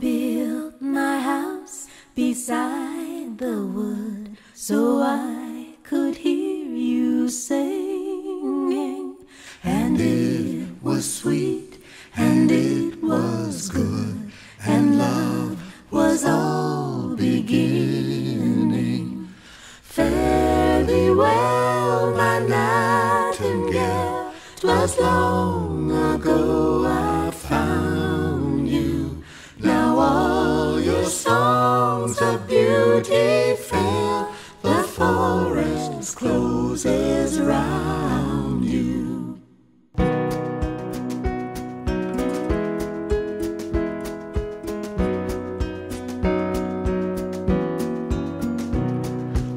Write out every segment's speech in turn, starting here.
built my house beside the wood so I could hear you singing. And it was sweet and it was good, and love was all beginning. Fare thee well, my nightingale, 'twas long ago closes round you.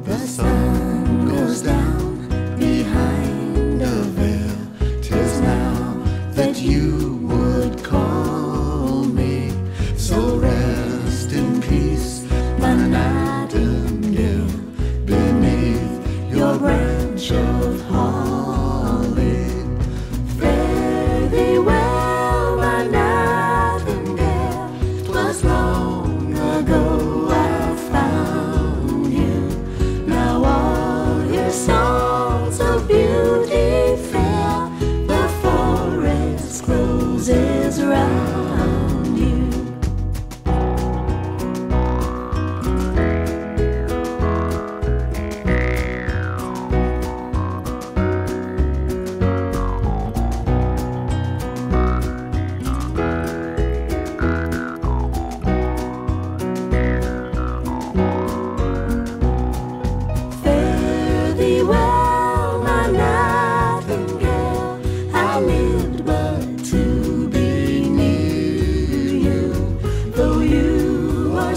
The sun goes down behind a veil. Tis now that you would songs of beauty fair, the forest closes round.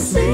see